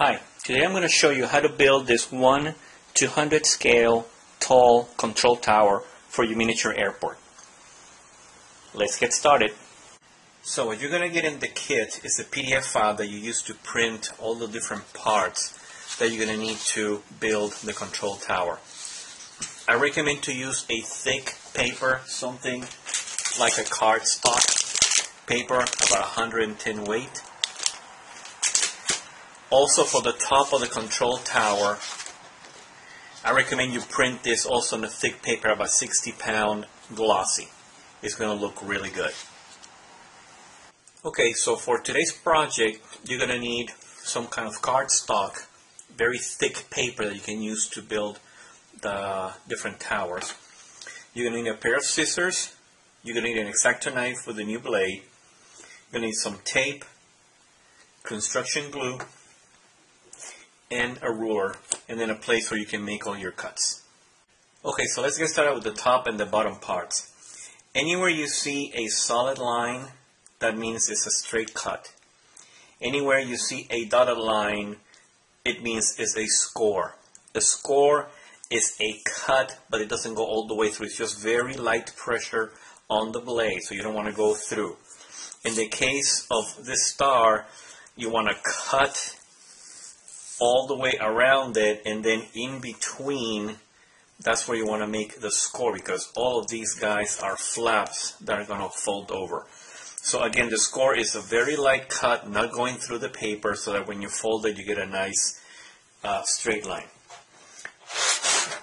Hi, today I'm going to show you how to build this 1 200 scale tall control tower for your miniature airport. Let's get started. So what you're going to get in the kit is a PDF file that you use to print all the different parts that you're going to need to build the control tower. I recommend to use a thick paper, something like a cardstock paper, about 110 weight. Also for the top of the control tower, I recommend you print this also on a thick paper, about 60 pound glossy. It's going to look really good. Okay, so for today's project, you're going to need some kind of cardstock, very thick paper that you can use to build the different towers. You're going to need a pair of scissors. You're going to need an X-Acto knife with a new blade. You're going to need some tape, construction glue, and a ruler, and then a place where you can make all your cuts. Okay, so let's get started with the top and the bottom parts. Anywhere you see a solid line, that means it's a straight cut. Anywhere you see a dotted line, it means it's a score. A score is a cut, but it doesn't go all the way through. It's just very light pressure on the blade, so you don't want to go through. In the case of this star, you want to cut all the way around it, and then in between, that's where you want to make the score because all of these guys are flaps that are going to fold over. So again, the score is a very light cut, not going through the paper, so that when you fold it, you get a nice uh, straight line.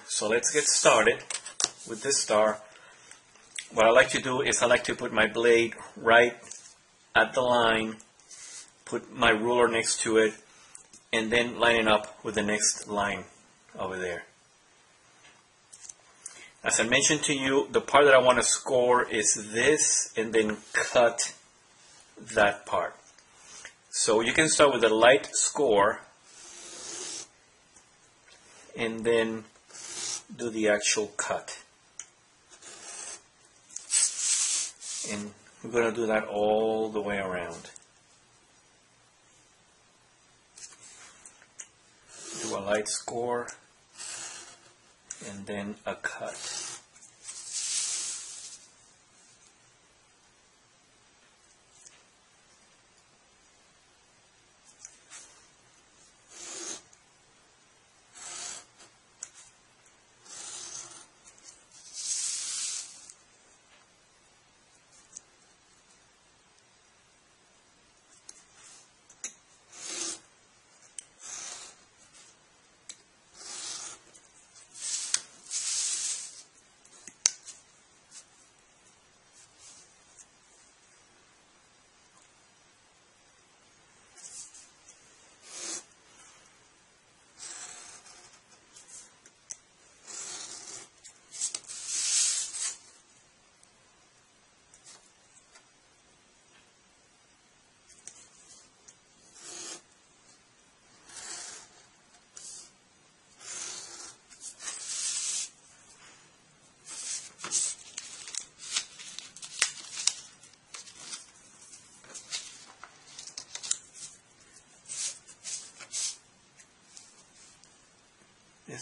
So let's get started with this star. What I like to do is I like to put my blade right at the line, put my ruler next to it, and then line it up with the next line over there. As I mentioned to you, the part that I want to score is this and then cut that part. So you can start with a light score and then do the actual cut. And we're going to do that all the way around. Do a light score and then a cut.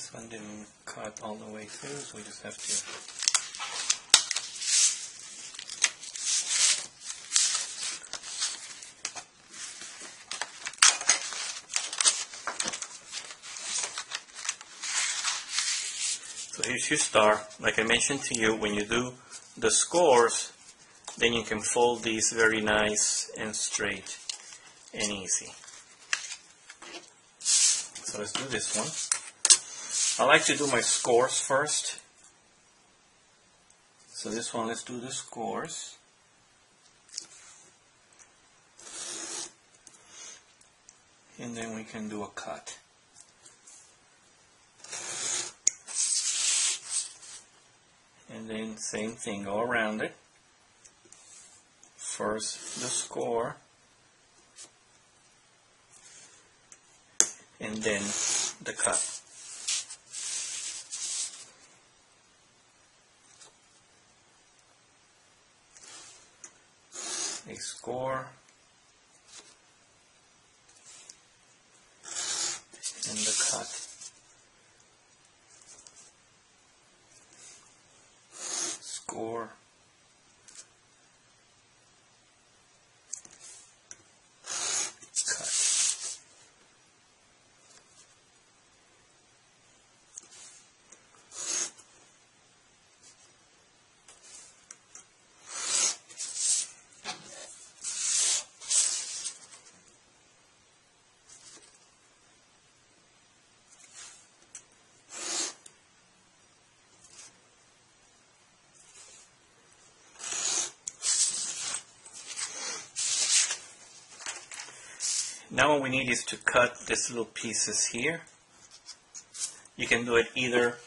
This one didn't cut all the way through, so we just have to So here's your star. Like I mentioned to you, when you do the scores, then you can fold these very nice and straight and easy. So let's do this one. I like to do my scores first. So this one, let's do the scores. And then we can do a cut. And then same thing, go around it. First the score. And then the cut. a score. And the cut. Now what we need is to cut these little pieces here. You can do it either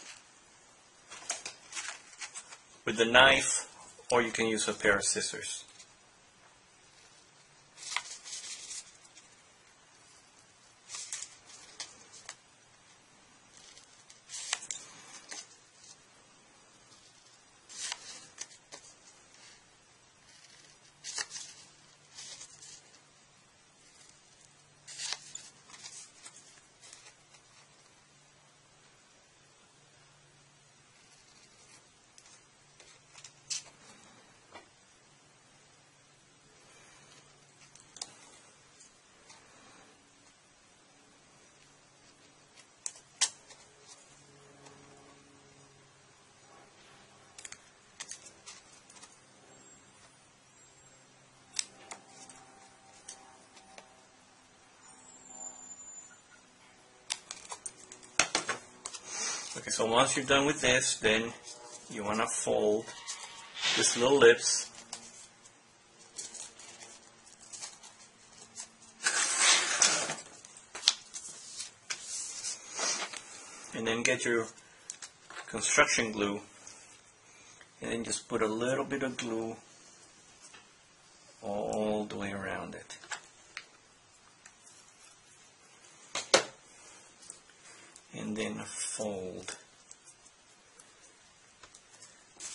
with the knife or you can use a pair of scissors. So once you're done with this, then you want to fold this little lips. And then get your construction glue and then just put a little bit of glue all the way around it. and then fold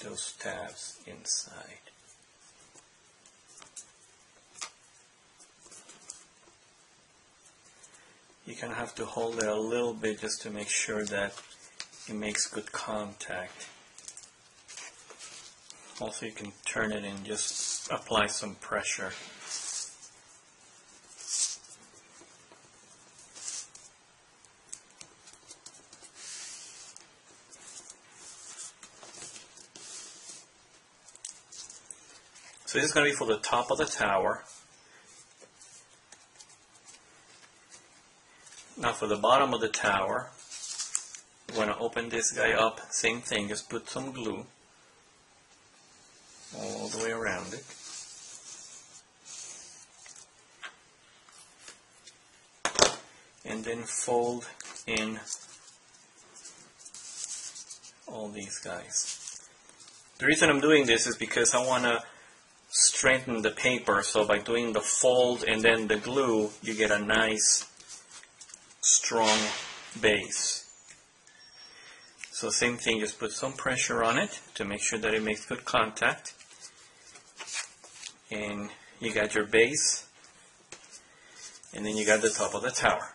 those tabs inside. You kind of have to hold it a little bit just to make sure that it makes good contact. Also you can turn it and just apply some pressure. So this is going to be for the top of the tower. Now for the bottom of the tower, we're going to open this guy up, same thing, just put some glue all the way around it. And then fold in all these guys. The reason I'm doing this is because I want to strengthen the paper so by doing the fold and then the glue you get a nice strong base. So same thing just put some pressure on it to make sure that it makes good contact. And you got your base and then you got the top of the tower.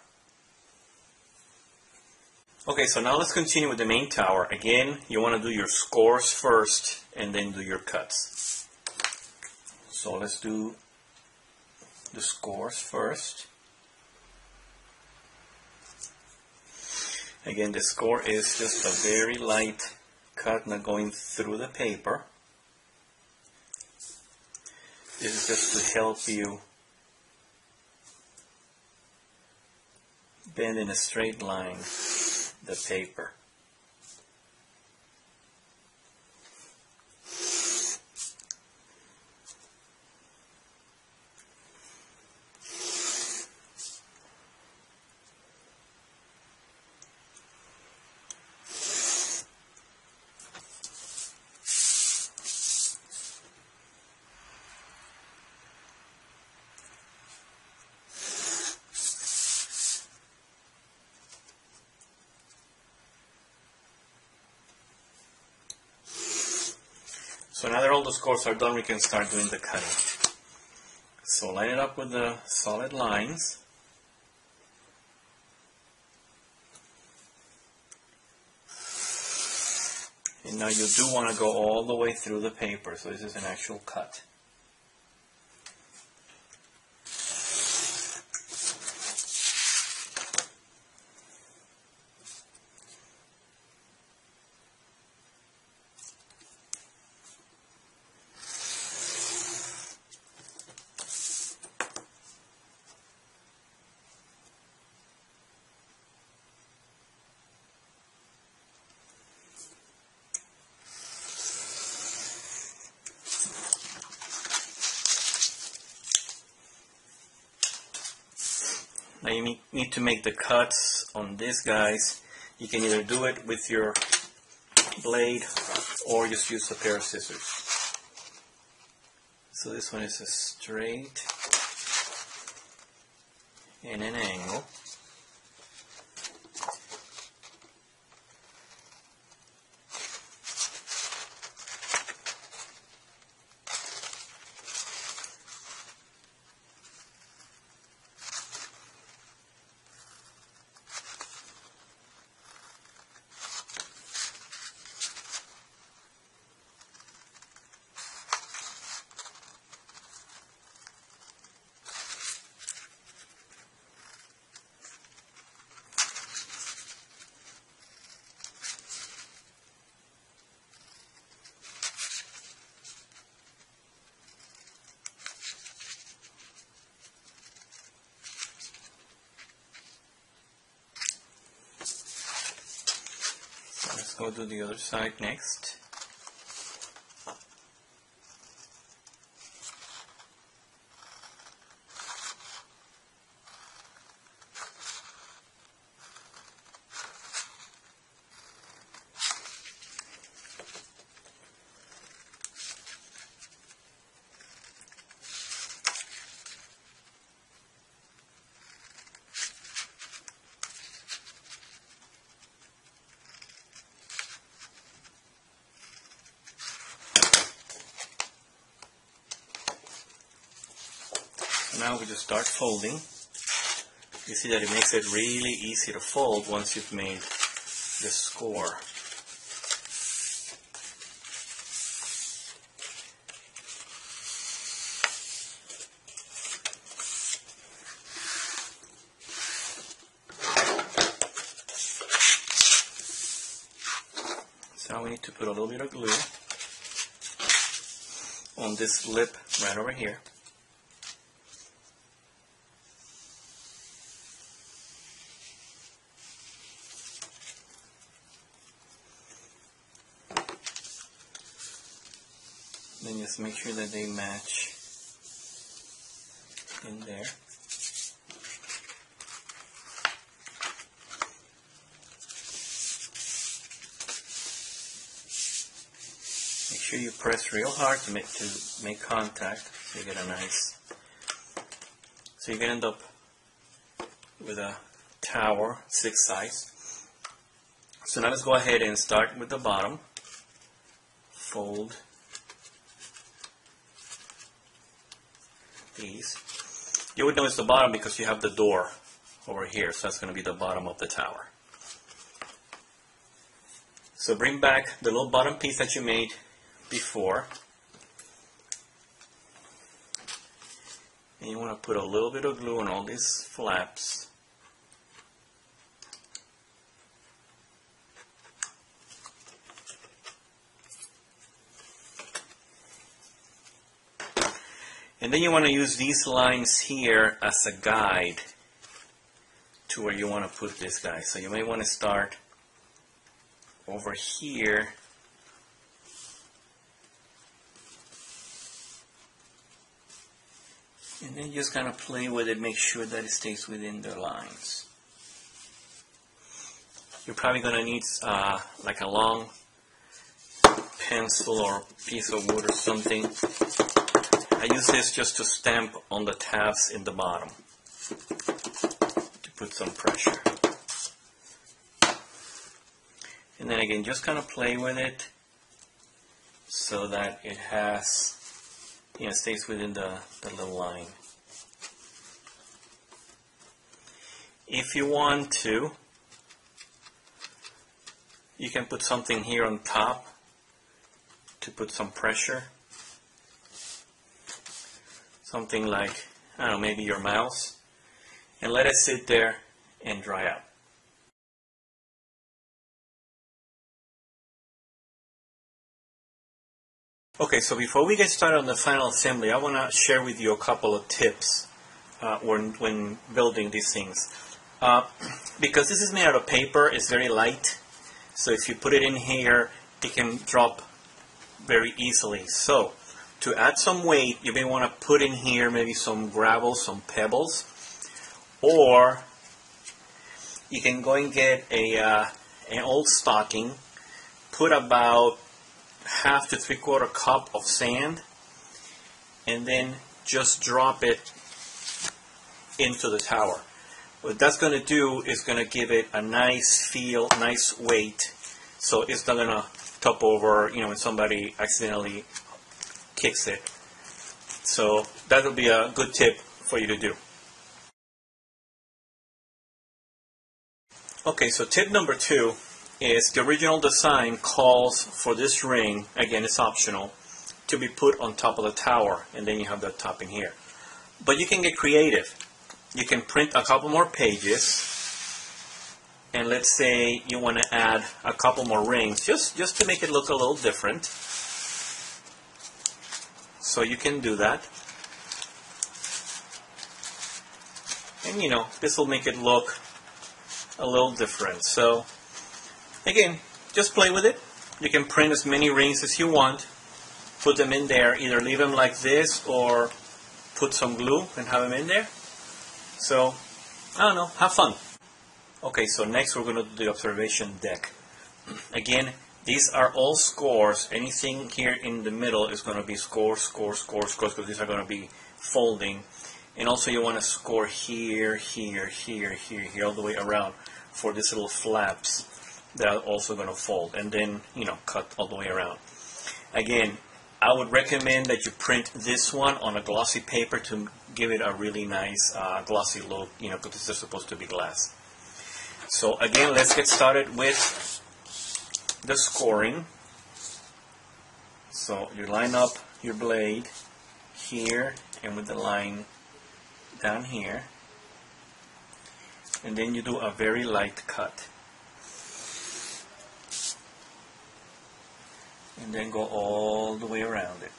Okay so now let's continue with the main tower. Again you want to do your scores first and then do your cuts so let's do the scores first. Again, the score is just a very light cut, not going through the paper. This is just to help you bend in a straight line the paper. course are done, we can start doing the cutting. So line it up with the solid lines. And now you do want to go all the way through the paper, so this is an actual cut. Now you need- to make the cuts on these guys. You can either do it with your blade or just use a pair of scissors. So this one is a straight and an angle. Go to the other side next. Now we just start folding. You see that it makes it really easy to fold once you've made the score. So now we need to put a little bit of glue on this lip right over here. Then just make sure that they match in there. Make sure you press real hard to make to make contact so you get a nice so you can end up with a tower six sides. So now let's go ahead and start with the bottom. Fold these. You would notice the bottom because you have the door over here, so that's going to be the bottom of the tower. So bring back the little bottom piece that you made before. And you want to put a little bit of glue on all these flaps. And then you want to use these lines here as a guide to where you want to put this guy. So you may want to start over here. And then just kind of play with it, make sure that it stays within the lines. You're probably going to need uh, like a long pencil or piece of wood or something I use this just to stamp on the tabs in the bottom to put some pressure. And then again, just kind of play with it so that it has, you know, stays within the, the little line. If you want to, you can put something here on top to put some pressure. Something like, I don't know, maybe your mouse. And let it sit there and dry out. Okay, so before we get started on the final assembly, I want to share with you a couple of tips uh, when, when building these things. Uh, because this is made out of paper, it's very light, so if you put it in here, it can drop very easily. So, to add some weight, you may want to put in here maybe some gravel, some pebbles, or you can go and get a uh, an old stocking, put about half to three quarter cup of sand, and then just drop it into the tower. What that's going to do is going to give it a nice feel, nice weight, so it's not going to top over, you know, when somebody accidentally kicks it. So that will be a good tip for you to do. Okay, so tip number two is the original design calls for this ring, again it's optional, to be put on top of the tower and then you have the topping here. But you can get creative. You can print a couple more pages and let's say you want to add a couple more rings just, just to make it look a little different. So you can do that. And you know, this will make it look a little different. So Again, just play with it. You can print as many rings as you want. Put them in there. Either leave them like this or put some glue and have them in there. So, I don't know. Have fun. Okay, so next we're going to do the observation deck. Again, these are all scores. Anything here in the middle is going to be score, score, score, score, because these are going to be folding. And also you want to score here, here, here, here, here, all the way around for these little flaps that are also going to fold and then you know cut all the way around again I would recommend that you print this one on a glossy paper to give it a really nice uh, glossy look you know because this is supposed to be glass so again let's get started with the scoring. So you line up your blade here and with the line down here. And then you do a very light cut. And then go all the way around it.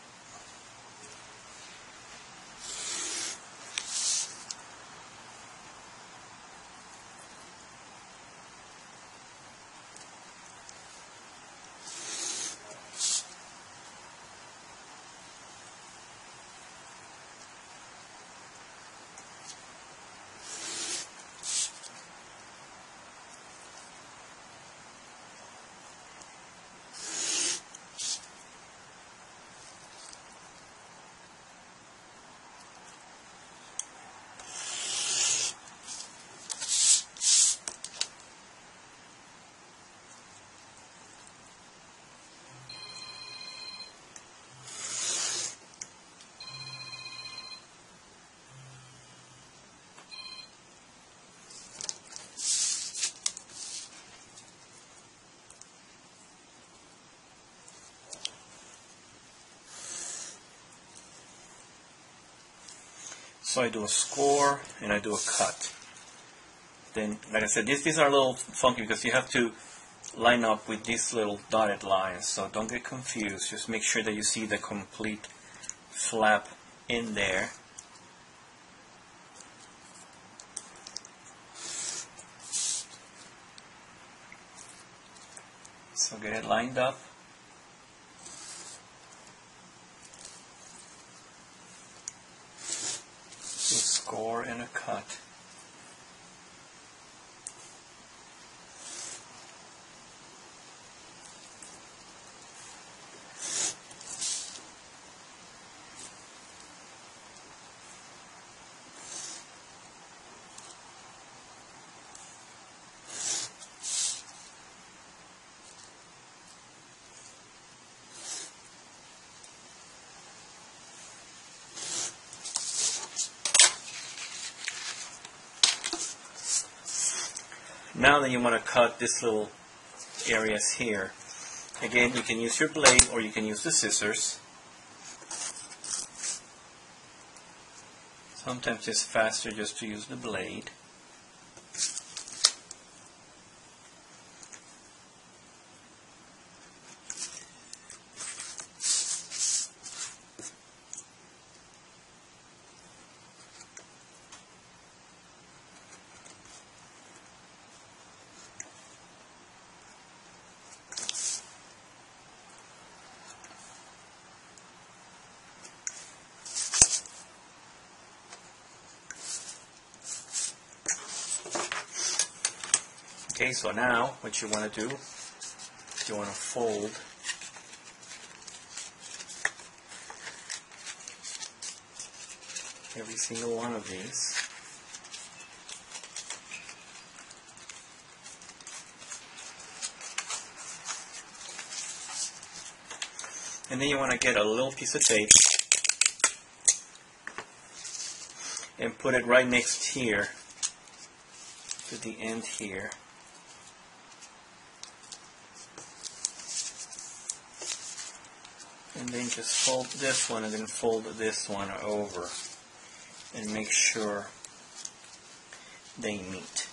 So I do a score and I do a cut. Then, like I said, these, these are a little funky because you have to line up with these little dotted lines. So don't get confused. Just make sure that you see the complete flap in there. So get it lined up. Score and a cut. Now then you want to cut this little areas here, Again, you can use your blade or you can use the scissors. Sometimes it's faster just to use the blade. Okay, so now what you want to do, is you want to fold every single one of these. And then you want to get a little piece of tape and put it right next here to the end here. And then just fold this one and then fold this one over and make sure they meet.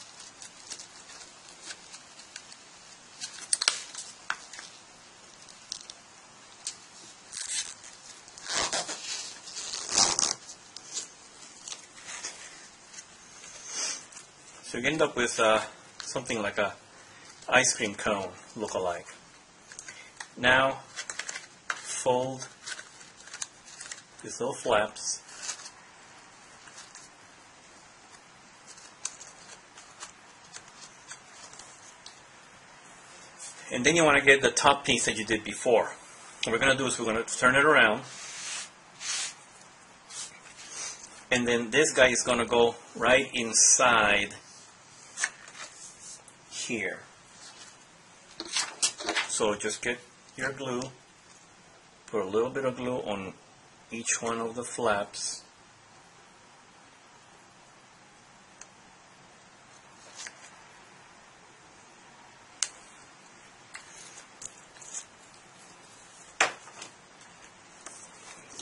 So you end up with uh, something like a ice cream cone look-alike. Now fold. These little flaps. And then you want to get the top piece that you did before. What we're going to do is we're going to turn it around. And then this guy is going to go right inside here. So just get your glue put a little bit of glue on each one of the flaps.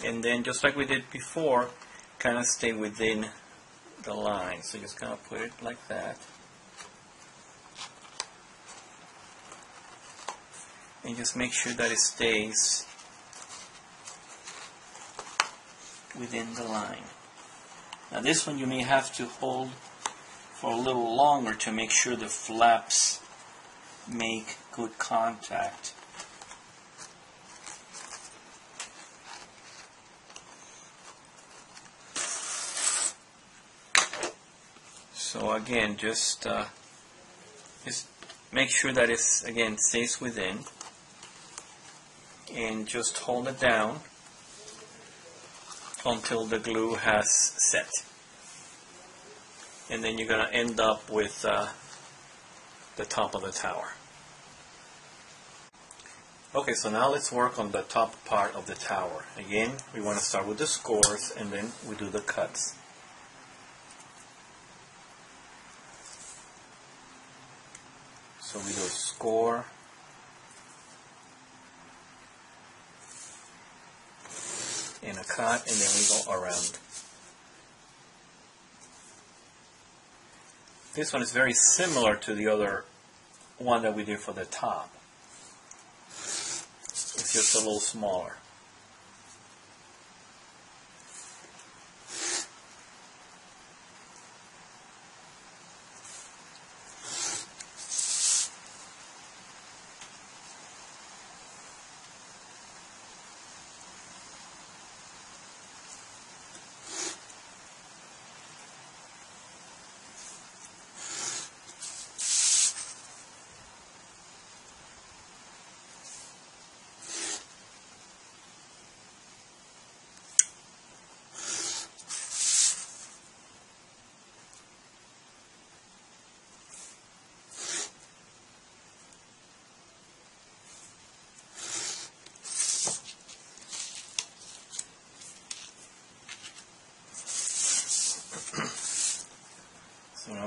And then just like we did before kind of stay within the line. So just kind of put it like that. And just make sure that it stays within the line. Now this one you may have to hold for a little longer to make sure the flaps make good contact. So again, just uh, just make sure that it's again stays within, and just hold it down until the glue has set. And then you're going to end up with uh, the top of the tower. Okay, so now let's work on the top part of the tower. Again, we want to start with the scores and then we do the cuts. So we do score a cut and then we go around. This one is very similar to the other one that we did for the top. It's just a little smaller.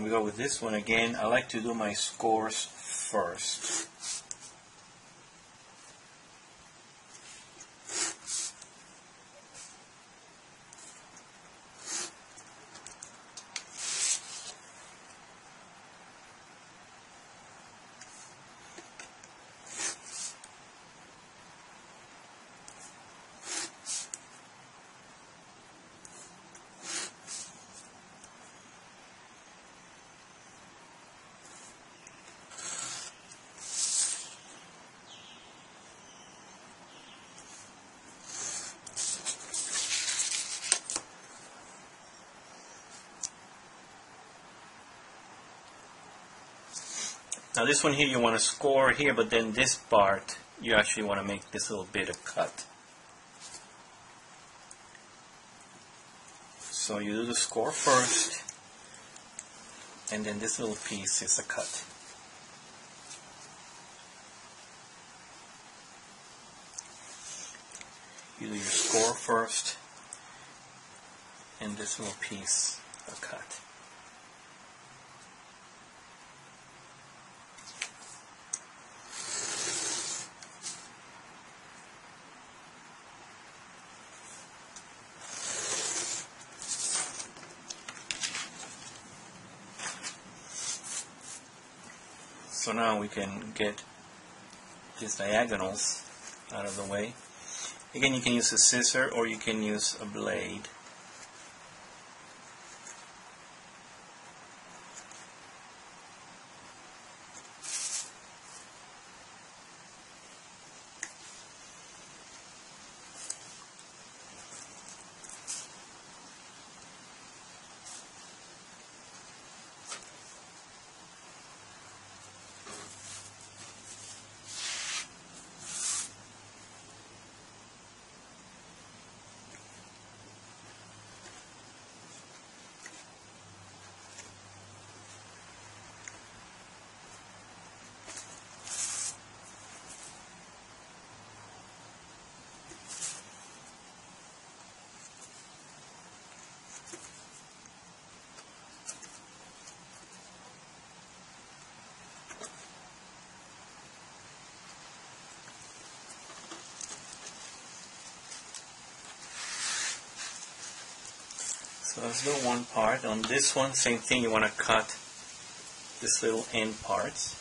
We go with this one again. I like to do my scores first. This one here you want to score here, but then this part you actually want to make this little bit of cut. So you do the score first, and then this little piece is a cut. You do your score first, and this little piece a cut. So now we can get these diagonals out of the way. Again, you can use a scissor or you can use a blade. So that's the one part. On this one, same thing, you want to cut this little end parts.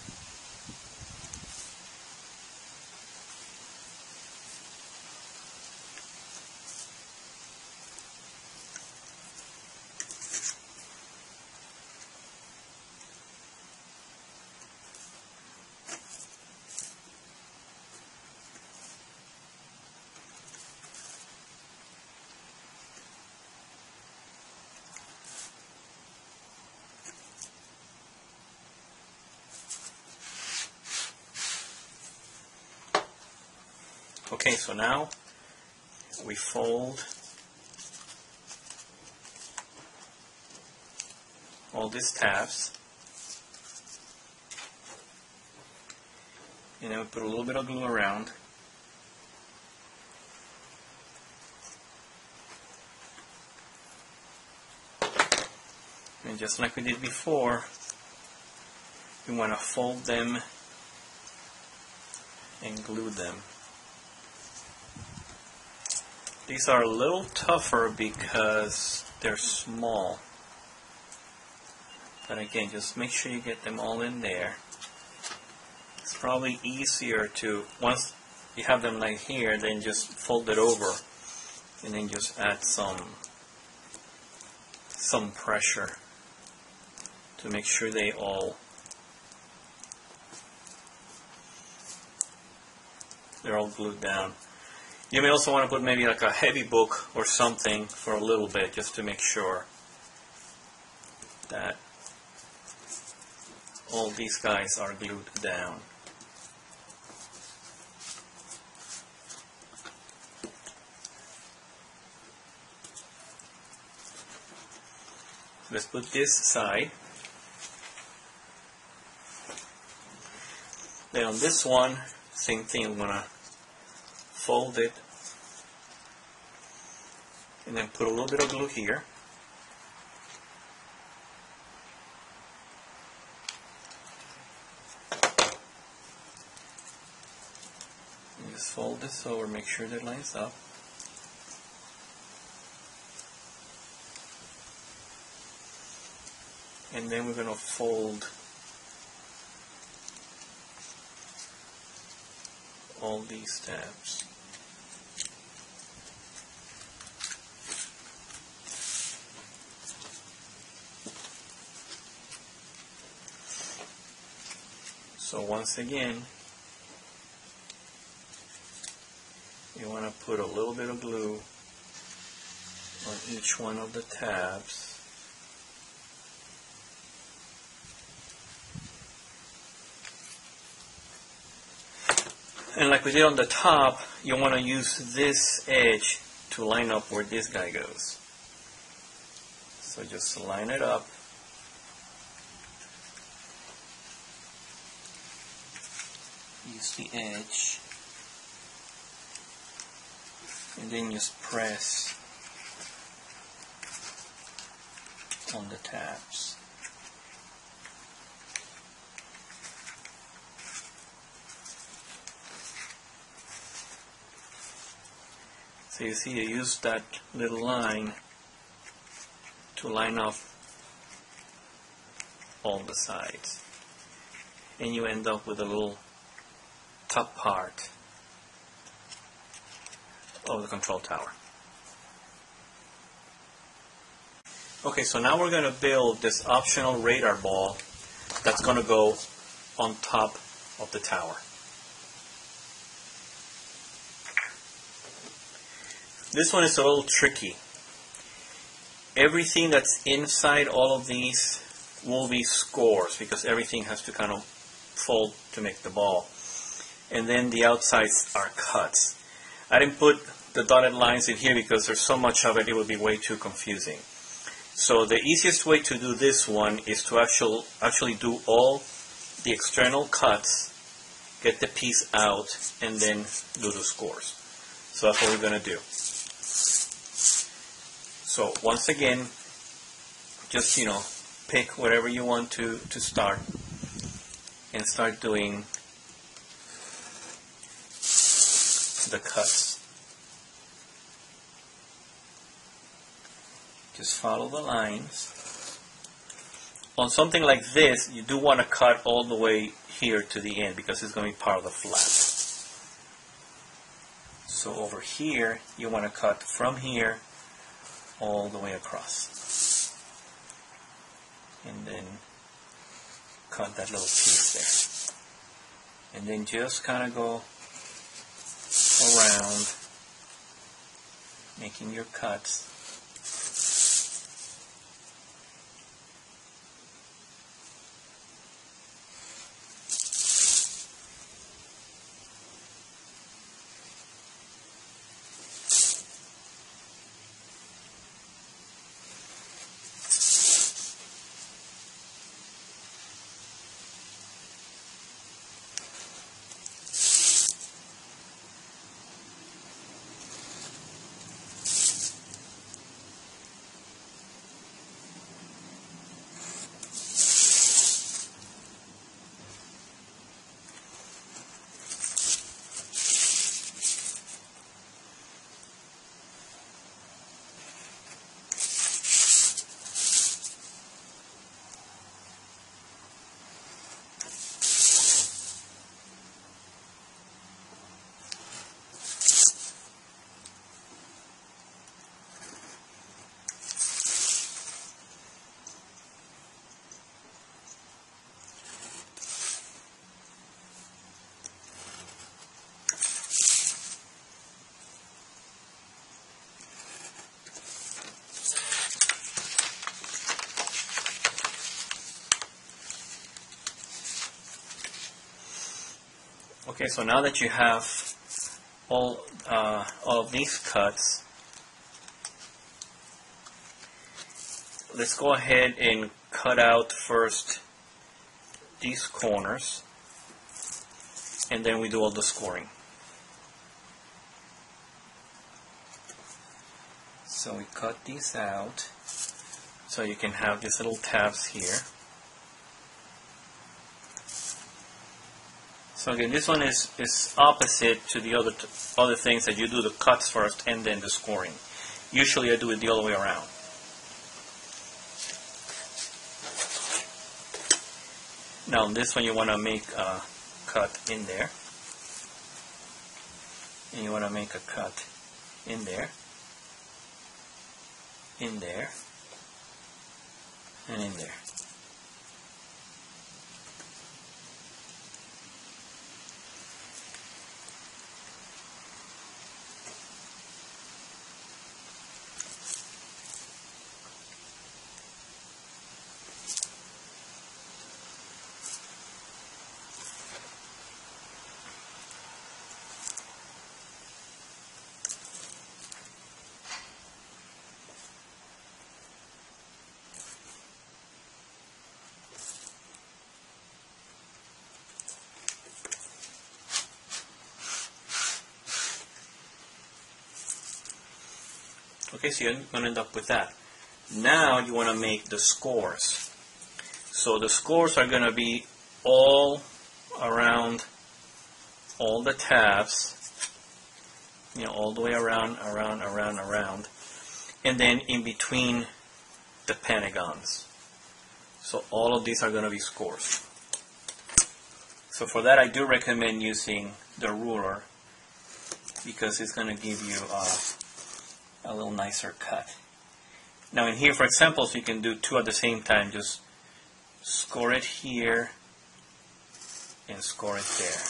Okay, so now we fold all these tabs. And then we put a little bit of glue around. And just like we did before we want to fold them and glue them these are a little tougher because they're small. But again, just make sure you get them all in there. It's probably easier to, once you have them like here, then just fold it over and then just add some some pressure to make sure they all they're all glued down. You may also want to put maybe like a heavy book or something for a little bit just to make sure that all these guys are glued down. Let's put this side. Then on this one, same thing, I'm going to fold it and then put a little bit of glue here. And just fold this over make sure that it lines up. And then we're going to fold all these tabs So once again, you want to put a little bit of glue on each one of the tabs. And like we did on the top, you want to use this edge to line up where this guy goes. So just line it up The edge. And then just press on the tabs. So you see, you use that little line to line up all the sides. And you end up with a little top part of the control tower. Okay, so now we're going to build this optional radar ball that's going to go on top of the tower. This one is a little tricky. Everything that's inside all of these will be scores because everything has to kind of fold to make the ball. And then the outsides are cuts. I didn't put the dotted lines in here because there's so much of it, it would be way too confusing. So the easiest way to do this one is to actual, actually do all the external cuts, get the piece out, and then do the scores. So that's what we're going to do. So once again, just, you know, pick whatever you want to, to start and start doing the cuts. Just follow the lines. On something like this, you do want to cut all the way here to the end because it's going to be part of the flap. So over here, you want to cut from here all the way across. And then cut that little piece there. And then just kind of go around making your cuts. Okay, so now that you have all, uh, all of these cuts, let's go ahead and cut out first these corners and then we do all the scoring. So we cut these out so you can have these little tabs here. So again, this one is, is opposite to the other other things that you do the cuts first and then the scoring. Usually I do it the other way around. Now this one you want to make a cut in there. And you want to make a cut in there. In there. And in there. Okay, so you're going to end up with that. Now you want to make the scores. So the scores are going to be all around all the tabs, you know, all the way around, around, around, around, and then in between the pentagons. So all of these are going to be scores. So for that, I do recommend using the ruler because it's going to give you a, a little nicer cut. Now in here, for examples, you can do two at the same time. Just score it here and score it there.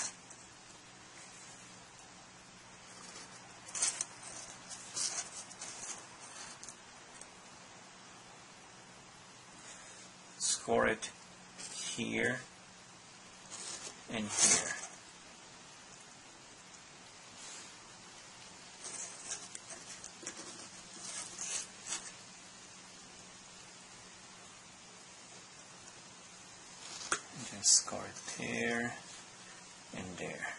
Score it here and here. Score there and there.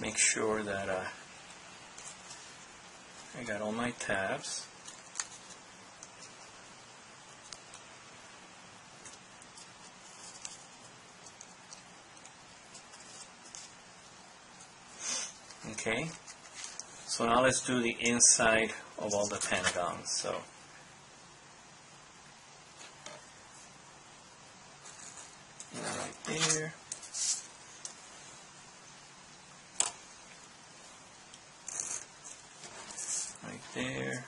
Make sure that uh, I got all my tabs. Okay, so now let's do the inside of all the pentagons. So right there. right there.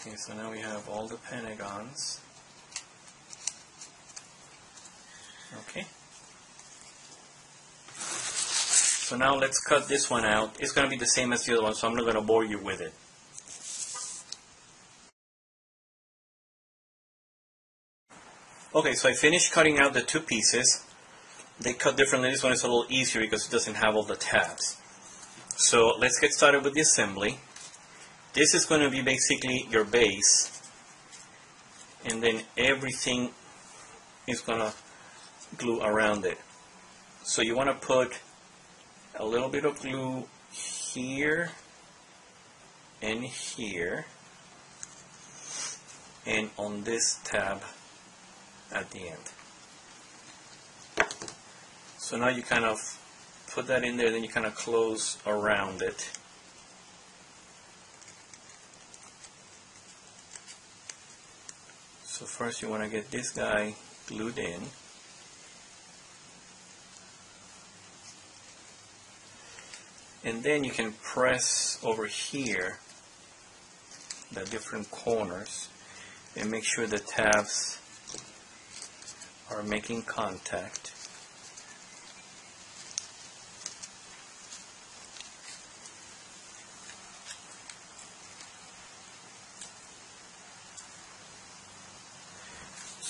Okay, so now we have all the pentagons. Okay. So now let's cut this one out. It's going to be the same as the other one, so I'm not going to bore you with it. Okay, so I finished cutting out the two pieces. They cut differently. This one is a little easier because it doesn't have all the tabs. So let's get started with the assembly. This is going to be basically your base. And then everything is going to glue around it. So you want to put a little bit of glue here and here and on this tab at the end. So now you kind of put that in there, then you kind of close around it. So first you want to get this guy glued in. and then you can press over here the different corners and make sure the tabs are making contact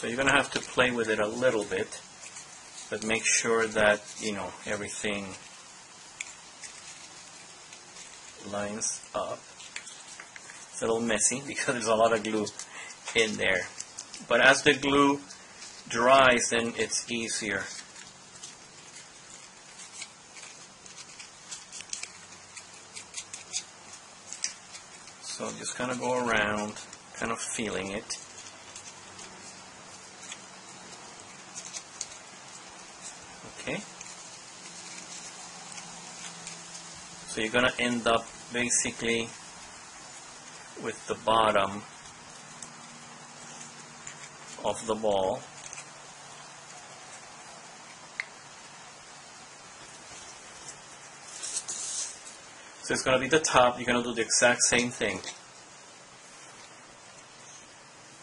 so you're gonna have to play with it a little bit but make sure that you know everything lines up. It's a little messy because there's a lot of glue in there. But as the glue dries, then it's easier. So just kind of go around, kind of feeling it. Okay. So you're going to end up basically with the bottom of the ball. So it's going to be the top. You're going to do the exact same thing.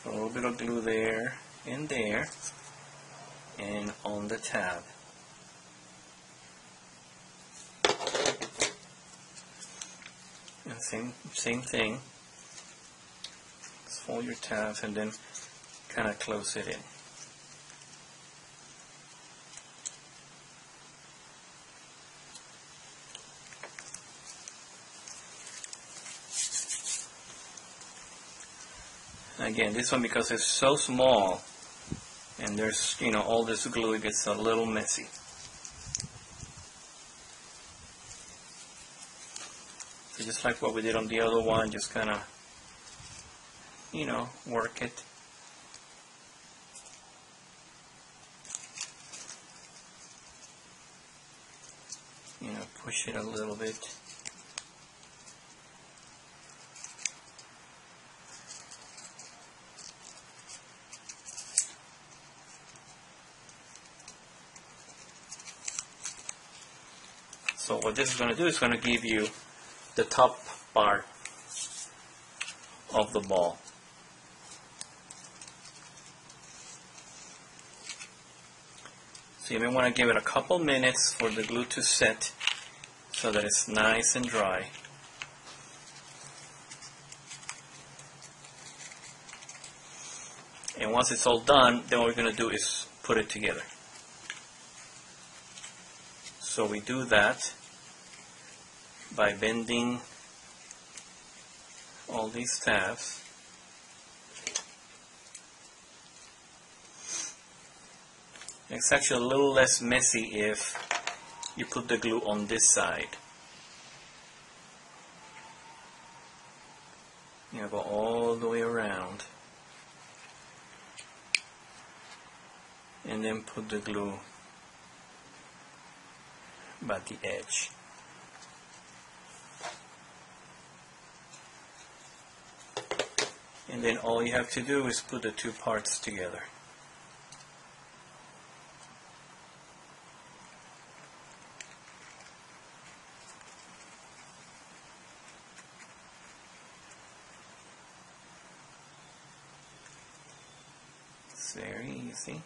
A little bit of glue there and there and on the tab. Same same thing. Just fold your tabs and then kind of close it in. Again, this one because it's so small and there's, you know, all this glue, it gets a little messy. Just like what we did on the other one, just kind of, you know, work it. You know, push it a little bit. So what this is going to do is going to give you the top part of the ball. So you may want to give it a couple minutes for the glue to set so that it's nice and dry. And once it's all done, then what we're going to do is put it together. So we do that by bending all these tabs. It's actually a little less messy if you put the glue on this side. You go all the way around and then put the glue by the edge. And then all you have to do is put the two parts together. It's very easy.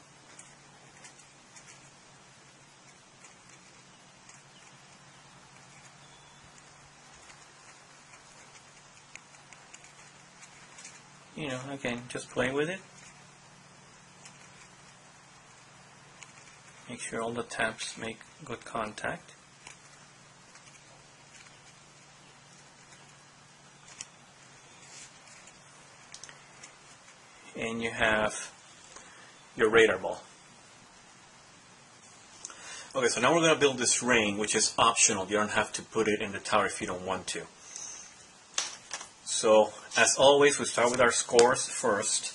You know, again, just play with it. Make sure all the tabs make good contact. And you have your radar ball. Okay, so now we're going to build this ring, which is optional. You don't have to put it in the tower if you don't want to. So, as always, we start with our scores first.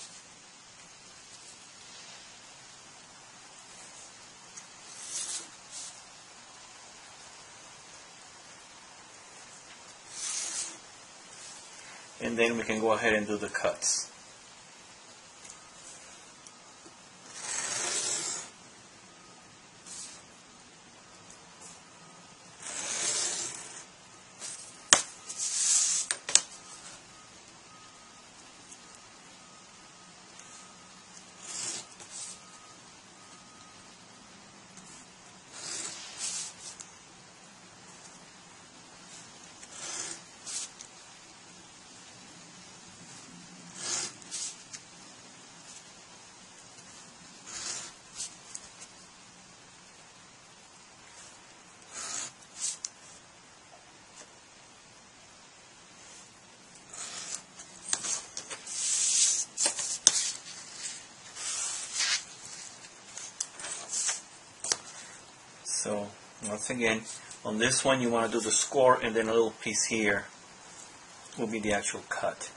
And then we can go ahead and do the cuts. So once again, on this one you want to do the score and then a little piece here will be the actual cut.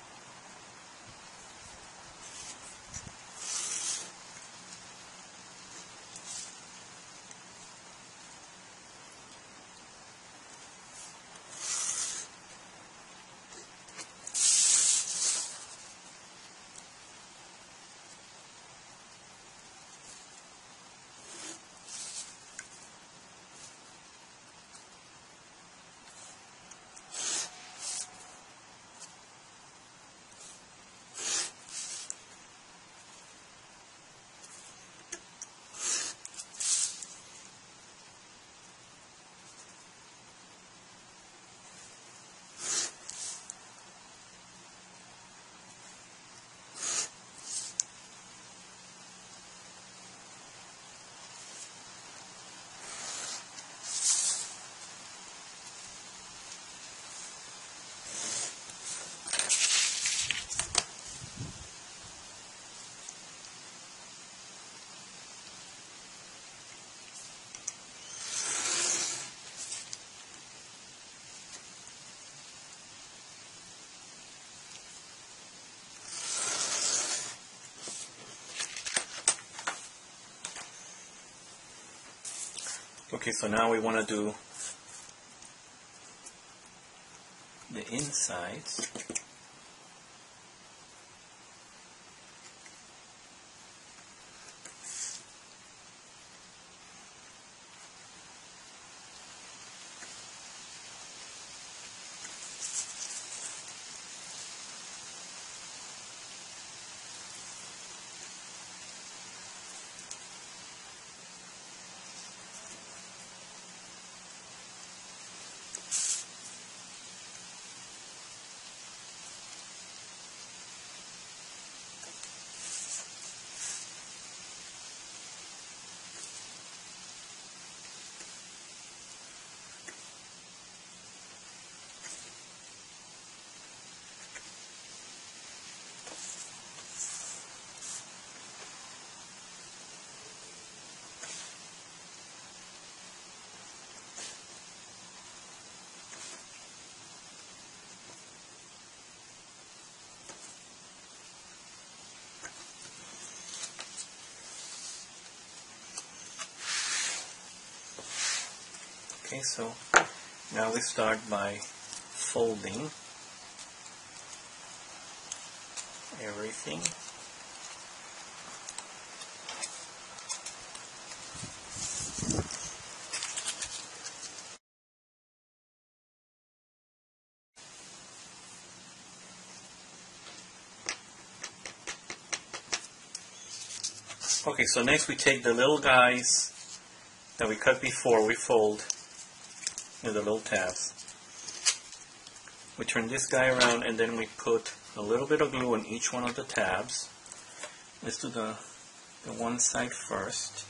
Okay, so now we want to do the insides. Okay, so now we start by folding everything. Okay, so next we take the little guys that we cut before, we fold in the little tabs. We turn this guy around and then we put a little bit of glue on each one of the tabs. Let's do the, the one side first.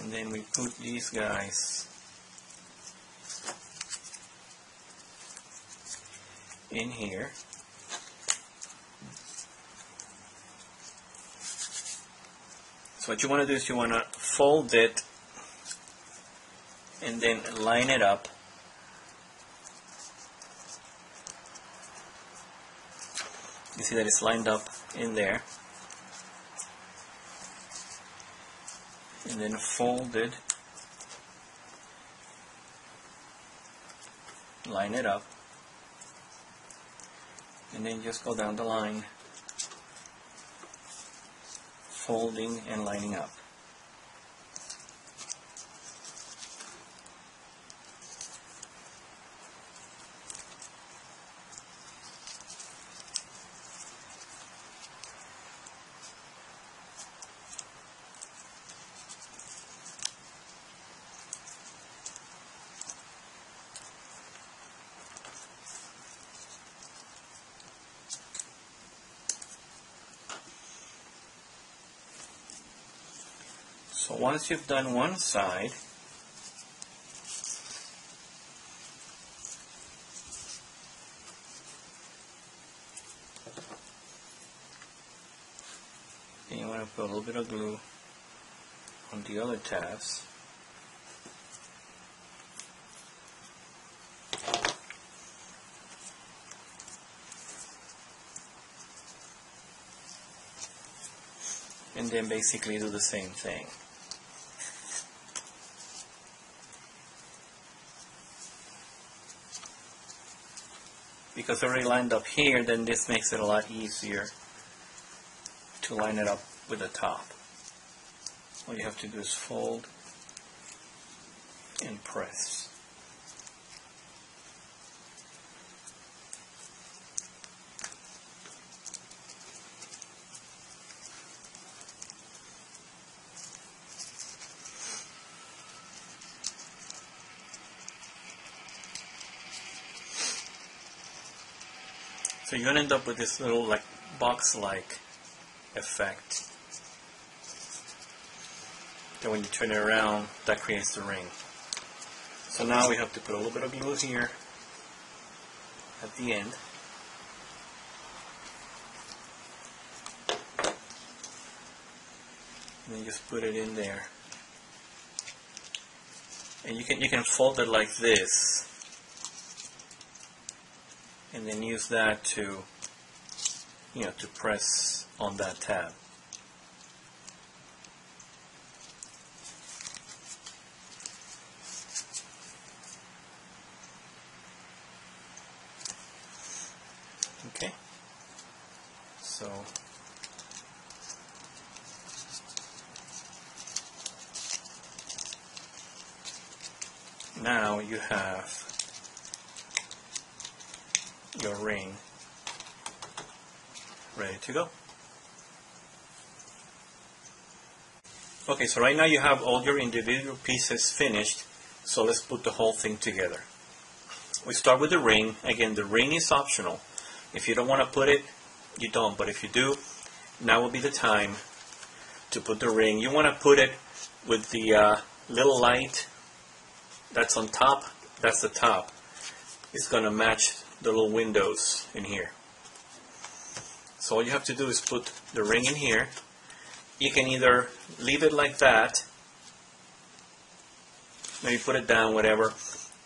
And then we put these guys in here. So what you want to do is you want to fold it and then line it up. You see that it's lined up in there. And then folded. Line it up. And then just go down the line folding and lining up. So once you've done one side, then you want to put a little bit of glue on the other tabs. and then basically do the same thing. Because I already lined up here, then this makes it a lot easier to line it up with the top. All you have to do is fold and press. So you're gonna end up with this little like box-like effect. Then when you turn it around, that creates the ring. So now we have to put a little bit of glue here at the end. And then just put it in there. And you can you can fold it like this and then use that to you know, to press on that tab. Okay. So now you have your ring ready to go. Okay, so right now you have all your individual pieces finished, so let's put the whole thing together. We start with the ring. Again, the ring is optional. If you don't want to put it, you don't, but if you do, now will be the time to put the ring. You want to put it with the uh, little light that's on top, that's the top. It's going to match the little windows in here. So all you have to do is put the ring in here. You can either leave it like that, maybe put it down, whatever.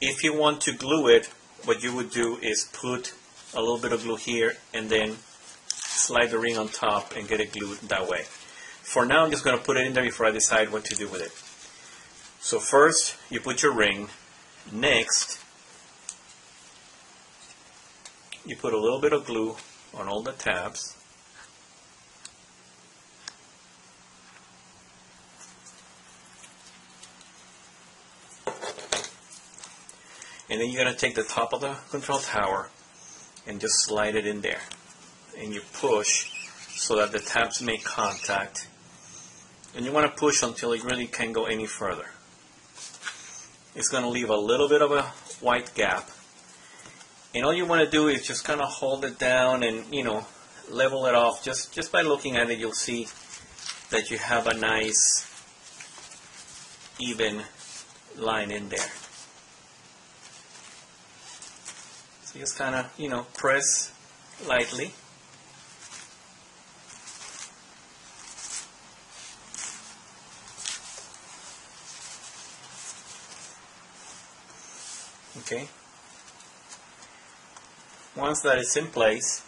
If you want to glue it, what you would do is put a little bit of glue here and then slide the ring on top and get it glued that way. For now, I'm just going to put it in there before I decide what to do with it. So first, you put your ring. Next, you put a little bit of glue on all the tabs. And then you're going to take the top of the control tower and just slide it in there. And you push so that the tabs make contact. And you want to push until it really can't go any further. It's going to leave a little bit of a white gap. And all you want to do is just kind of hold it down and, you know, level it off. Just, just by looking at it, you'll see that you have a nice, even line in there. Just kind of, you know, press lightly. Okay. Once that is in place,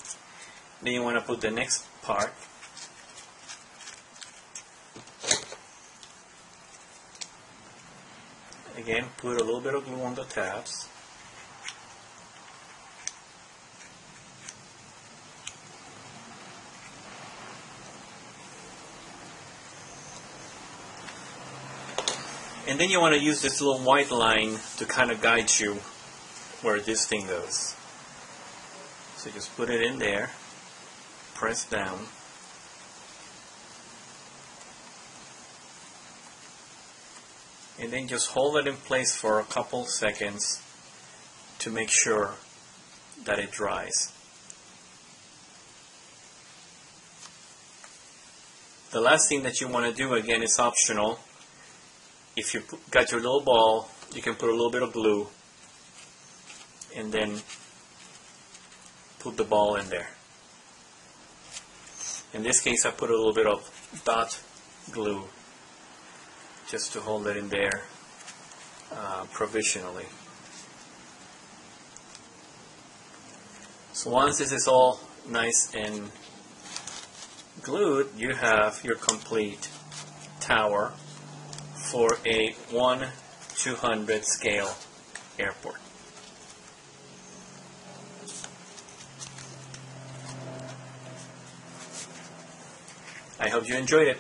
then you want to put the next part. Again, put a little bit of glue on the tabs. And then you want to use this little white line to kind of guide you where this thing goes. So just put it in there, press down. And then just hold it in place for a couple seconds to make sure that it dries. The last thing that you want to do, again, is optional. If you got your little ball, you can put a little bit of glue and then put the ball in there. In this case, I put a little bit of dot glue just to hold it in there uh, provisionally. So once this is all nice and glued, you have your complete tower for a 1 200 scale airport. I hope you enjoyed it.